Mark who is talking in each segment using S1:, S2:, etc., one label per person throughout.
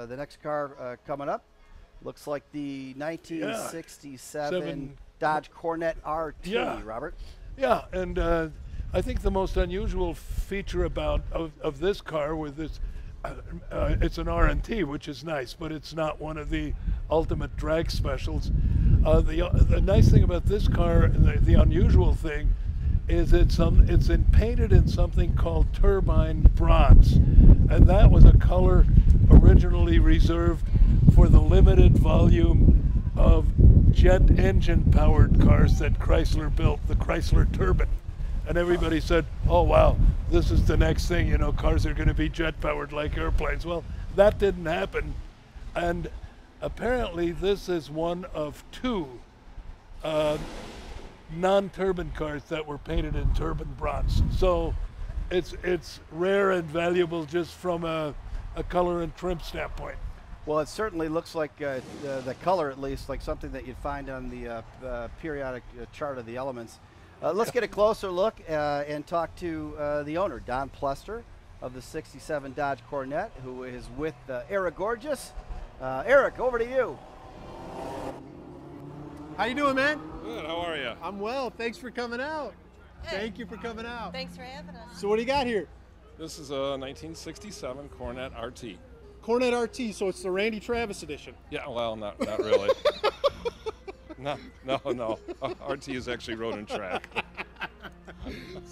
S1: uh, the next car uh, coming up looks like the 1967
S2: Seven-
S1: Dodge Coronet RT,
S2: Yeah.
S1: Robert.
S2: Yeah, and uh, I think the most unusual feature about of, of this car with this, uh, uh, it's an R&T, which is nice, but it's not one of the ultimate drag specials. Uh, the the nice thing about this car, the, the unusual thing, is it's it's in, painted in something called turbine bronze, and that was a color originally reserved for the limited volume of jet engine powered cars that Chrysler built, the Chrysler Turbine. And everybody said, oh, wow, this is the next thing, you know, cars are going to be jet powered like airplanes. Well, that didn't happen. And apparently, this is one of two uh, non-turbine cars that were painted in turbine bronze. So it's it's rare and valuable just from a, a color and trim standpoint.
S1: Well, it certainly looks like uh, the, the color, at least, like something that you'd find on the uh, uh, periodic uh, chart of the elements. Uh, let's get a closer look uh, and talk to uh, the owner, Don Plester of the 67 Dodge Coronet, who is with uh, Eric Gorgeous. Uh, Eric, over to you.
S3: How you doing, man?
S4: Good. How are you?
S3: I'm well. Thanks for coming out.
S5: Hey.
S3: Thank you for coming out.
S5: Thanks for having us.
S3: So what do you got here?
S4: This is a 1967 Coronet RT.
S3: Coronet RT. So it's the Randy Travis edition.
S4: Yeah. Well, not not really. no, no, no. Uh, RT is actually road and track.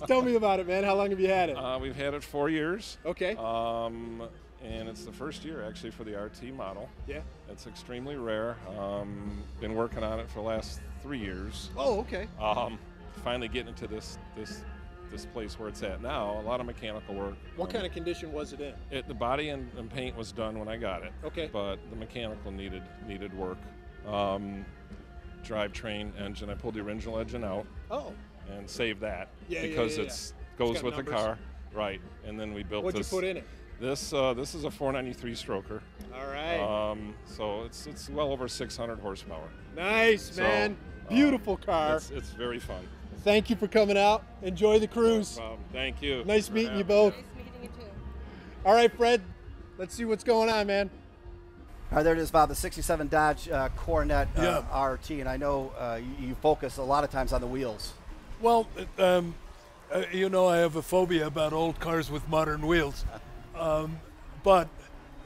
S3: Tell me about it, man. How long have you had it?
S4: Uh, we've had it four years.
S3: okay.
S4: Um, and it's the first year actually for the RT model.
S3: yeah.
S4: It's extremely rare. Um, been working on it for the last three years.
S3: Oh, okay.
S4: Um, finally getting into this this this place where it's at now. A lot of mechanical work.
S3: What
S4: Um,
S3: kind of condition was it in?
S4: It, the body and, and paint was done when I got it.
S3: Okay.
S4: But the mechanical needed needed work. Um, drivetrain engine. I pulled the original engine out
S3: Oh.
S4: and saved that
S3: Yeah, yeah,
S4: because
S3: yeah, yeah.
S4: it's goes
S3: got
S4: with
S3: numbers.
S4: the car. Right. And then we built
S3: What'd you put in it?
S4: This uh, this is a 493 stroker.
S3: All right.
S4: Um, so it's it's well over 600 horsepower.
S3: nice,
S4: so,
S3: man.
S4: uh,
S3: Beautiful car.
S4: It's, it's very fun.
S3: Thank you for coming out. Enjoy the cruise.
S4: Um, thank you.
S3: Nice meeting you both.
S5: Nice meeting you too.
S3: All right, Fred. Let's see what's going on, man.
S1: All right, there it is, Bob, the 67 Dodge uh, Coronet uh,
S2: Yeah.
S1: RT. And I know uh, you, you focus a lot of times on the wheels.
S2: Well, um, uh, you know, I have a phobia about old cars with modern wheels. Um, but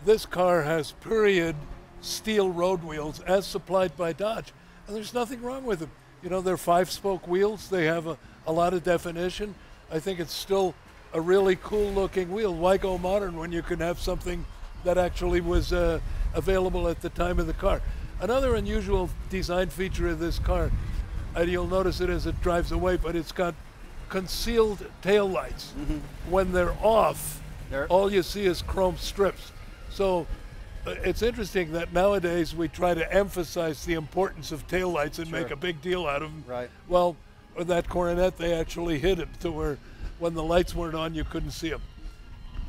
S2: this car has period steel road wheels as supplied by Dodge. And there's nothing wrong with them. You know, they're five spoke wheels, they have a, a lot of definition. I think it's still a really cool looking wheel. Why go modern when you can have something that actually was uh, available at the time of the car? Another unusual design feature of this car, and you'll notice it as it drives away, but it's got concealed tail lights. When they're off,
S1: They're-
S2: all you see is chrome strips. So uh, it's interesting that nowadays we try to emphasize the importance of taillights and make a big deal out of them.
S1: Right.
S2: Well, with that coronet, they actually hid it to where when the lights weren't on, you couldn't see them.